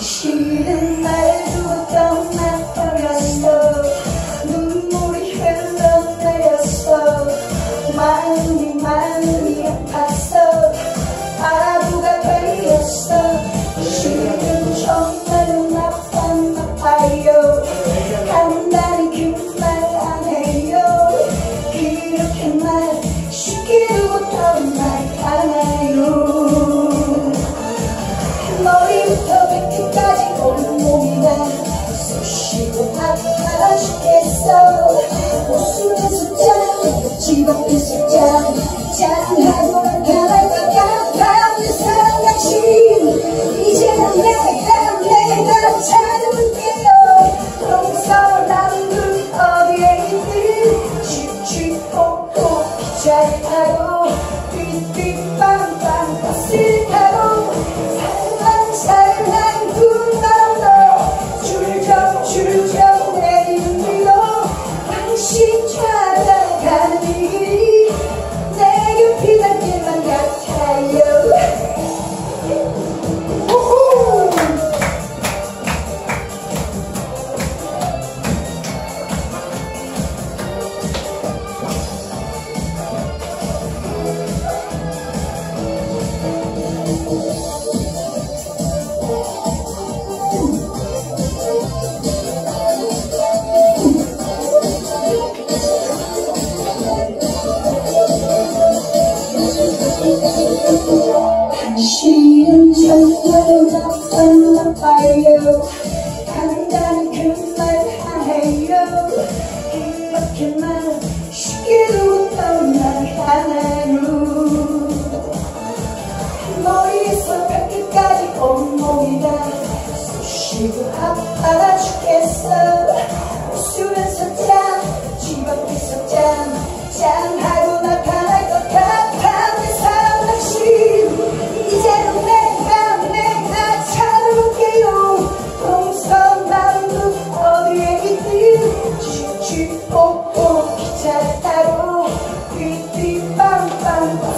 She 먹기 쉽잖아 자랑하고 가만히 가만히 생각시 이제는 내가 내가 찾아볼게요. 동서남북 어디에 있든 칙칙폭폭 잘하고 삐삐빵빵 버스하고 She and just 간단히 그말 하해요. 이렇게만 쉽게도 떠나가네요. 머리에서 발끝까지 온몸이 다. 쑤시고 아파라. Tataru, piti pam pam pam.